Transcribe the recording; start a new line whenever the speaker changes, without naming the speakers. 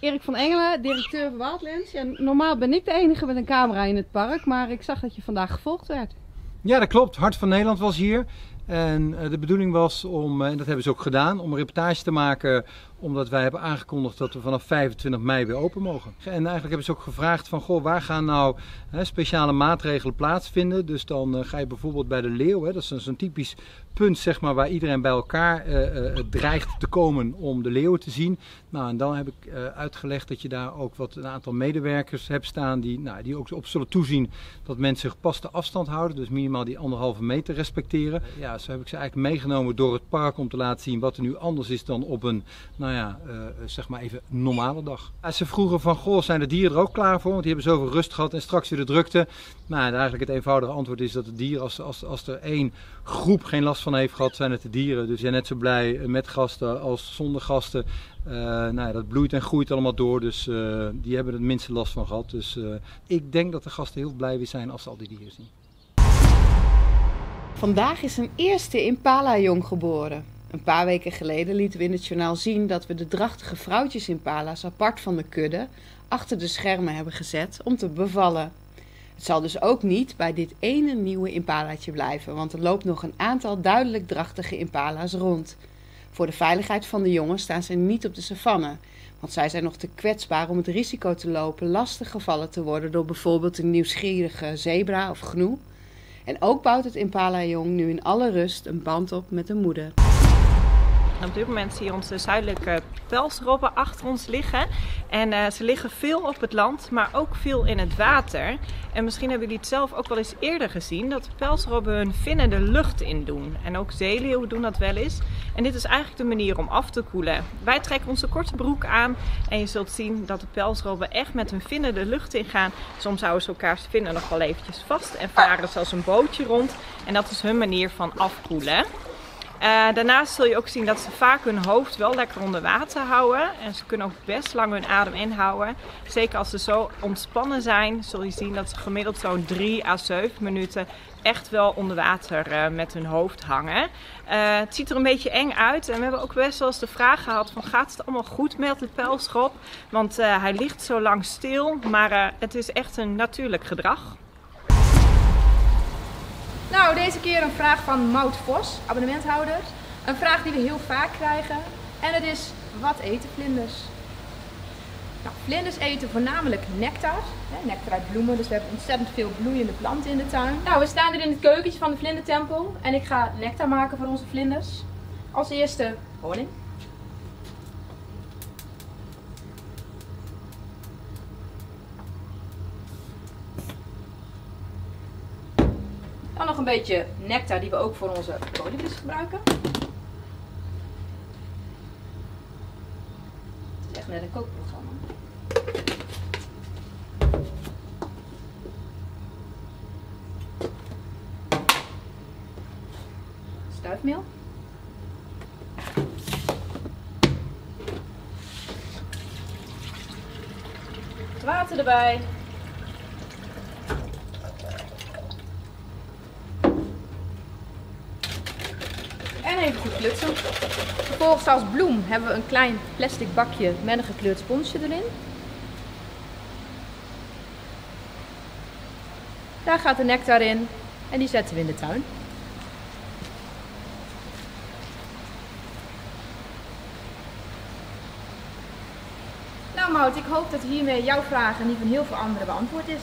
Erik van Engelen, directeur van Wildlands. Ja, normaal ben ik de enige met een camera in het park, maar ik zag dat je vandaag gevolgd werd.
Ja, dat klopt. Hart van Nederland was hier. En eh, de bedoeling was om, eh, en dat hebben ze ook gedaan, om een reportage te maken omdat wij hebben aangekondigd dat we vanaf 25 mei weer open mogen. En eigenlijk hebben ze ook gevraagd van, goh, waar gaan nou hè, speciale maatregelen plaatsvinden? Dus dan uh, ga je bijvoorbeeld bij de Leeuw, hè, dat is zo'n typisch punt zeg maar, waar iedereen bij elkaar uh, uh, dreigt te komen om de leeuwen te zien. Nou, en dan heb ik uitgelegd dat je daar ook wat een aantal medewerkers hebt staan die, nou, die ook op zullen toezien dat mensen gepaste afstand houden. Dus minimaal die anderhalve meter respecteren. Ja, zo heb ik ze eigenlijk meegenomen door het park om te laten zien wat er nu anders is dan op een, nou ja, zeg maar even normale dag. ze vroegen van, goh, zijn de dieren er ook klaar voor? Want die hebben zoveel rust gehad en straks weer de drukte. Nou, eigenlijk het eenvoudige antwoord is dat het dier, als, als, als er één groep geen last van heeft gehad, zijn het de dieren. Dus jij net zo blij met gasten als zonder gasten. Uh, nou ja, dat bloeit en groeit allemaal door, dus die hebben het minste last van gehad. Dus ik denk dat de gasten heel blij weer zijn als ze al die dieren zien.
Vandaag is een eerste Impala-jong geboren. Een paar weken geleden lieten we in het journaal zien dat we de drachtige vrouwtjes Impala's apart van de kudde achter de schermen hebben gezet om te bevallen. Het zal dus ook niet bij dit ene nieuwe impalaatje blijven, want er loopt nog een aantal duidelijk drachtige impala's rond. Voor de veiligheid van de jongen staan ze niet op de savanne, want zij zijn nog te kwetsbaar om het risico te lopen lastig gevallen te worden door bijvoorbeeld een nieuwsgierige zebra of gnu. En ook bouwt het impala-jong nu in alle rust een band op met de moeder.
Op dit moment zie je onze zuidelijke pelsrobben achter ons liggen. En uh, ze liggen veel op het land, maar ook veel in het water. En misschien hebben jullie het zelf ook wel eens eerder gezien dat pelsrobben hun vinnen de lucht in doen. En ook zeeleeuwen doen dat wel eens. En dit is eigenlijk de manier om af te koelen. Wij trekken onze korte broek aan en je zult zien dat de pelsrobben echt met hun vinnen de lucht in gaan. Soms houden ze elkaars vinnen nog wel eventjes vast en varen zelfs een bootje rond. En dat is hun manier van afkoelen. Uh, daarnaast zul je ook zien dat ze vaak hun hoofd wel lekker onder water houden. En ze kunnen ook best lang hun adem inhouden. Zeker als ze zo ontspannen zijn, zul je zien dat ze gemiddeld zo'n 3 à 7 minuten echt wel onder water uh, met hun hoofd hangen. Uh, het ziet er een beetje eng uit. En we hebben ook best wel eens de vraag gehad van gaat het allemaal goed met het pijlschop? Want hij ligt zo lang stil, maar het is echt een natuurlijk gedrag.
Nou, deze keer een vraag van Mout Vos, abonnementhouder. Een vraag die we heel vaak krijgen. En het is, wat eten vlinders? Nou, vlinders eten voornamelijk nectar. Hè, nectar uit bloemen, dus we hebben ontzettend veel bloeiende planten in de tuin. Nou, we staan hier in het keukentje van de vlindertempel. En ik ga nectar maken voor onze vlinders. Als eerste honing. Dan nog een beetje nectar die we ook voor onze kolibries gebruiken. Het is echt net een kookprogramma. Stuifmeel. Water erbij. En even goed klutsen. Vervolgens als bloem hebben we een klein plastic bakje met een gekleurd sponsje erin. Daar gaat de nectar in en die zetten we in de tuin. Nou Mout, ik hoop dat hiermee jouw vraag en van heel veel anderen beantwoord is.